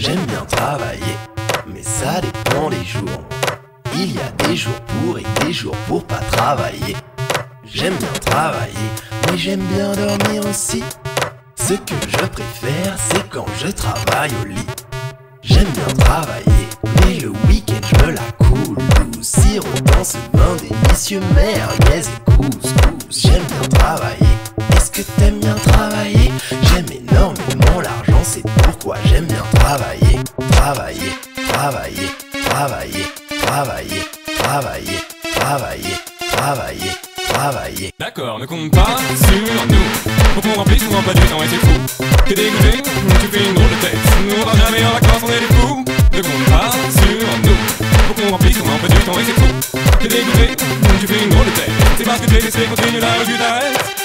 J'aime bien travailler, mais ça dépend des jours. Il y a des jours pour et des jours pour pas travailler. J'aime bien travailler, mais j'aime bien dormir aussi. Ce que je préfère, c'est quand je travaille au lit. J'aime bien travailler, mais le week-end je me la coule. Sirop ce vin délicieux, merguez et couscous. J'aime bien travailler, est-ce que t'aimes j'aime bien travailler. Travailler, travailler, travailler, travailler, travailler, travailler, travailler, travailler. D'accord, ne compte pas sur nous. Faut qu'on remplisse nos emplois du temps et c'est fou. T'es dégoûté, tu fais une drôle de tête. Nous on va jamais en vacances, on est des fous. Ne compte pas sur nous. Faut qu'on remplisse nos emplois du temps et c'est fou. T'es dégoûté, tu fais une drôle de tête. C'est parce que t'es laissé continuer la revue d'arrête